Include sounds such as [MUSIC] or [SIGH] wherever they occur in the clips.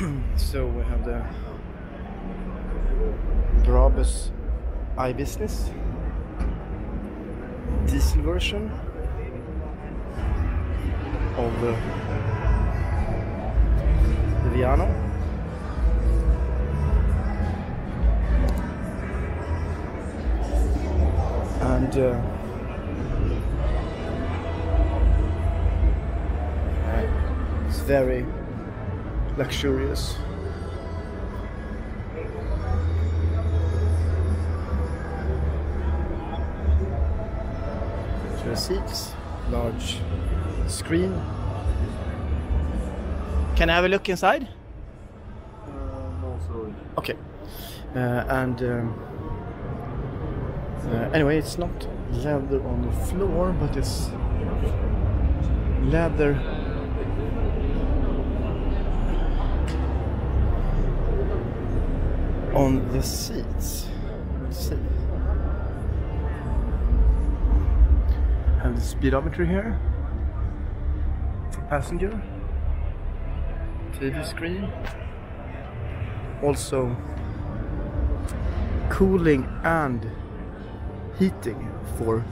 [CLEARS THROAT] so we have the Brabus iBusiness diesel version of the, Viano. And uh, it's very luxurious. The seats, large screen. Can I have a look inside? Okay. Uh, and um, uh, anyway, it's not leather on the floor, but it's leather on the seats. Let's see. Have the speedometer here for passenger. TV screen. Also cooling and heating for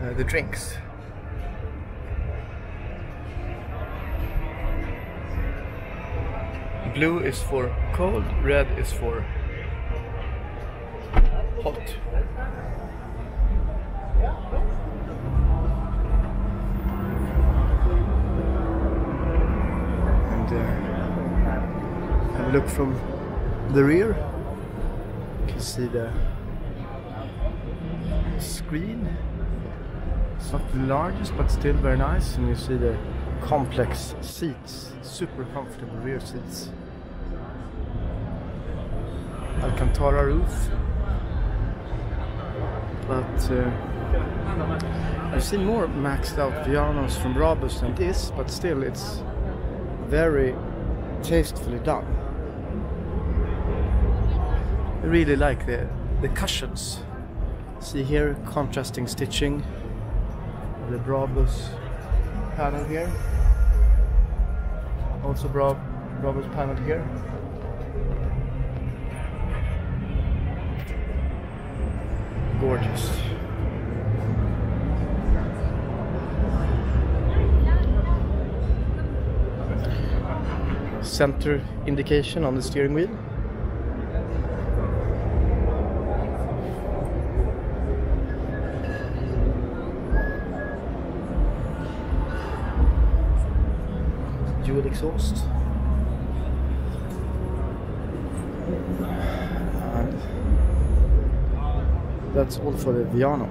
uh, the drinks. Blue is for cold, red is for hot. And uh, have a look from the rear. You can see the screen. It's not the largest, but still very nice. And you see the complex seats, super comfortable rear seats. Alcantara roof. But uh, I've seen more maxed out Vianos from Brabus than this, but still it's very tastefully done. I really like the, the cushions. See here, contrasting stitching. The Brabus panel here. Also Bra Brabus panel here. Gorgeous. Center indication on the steering wheel. dual exhaust. That's all for the Viano.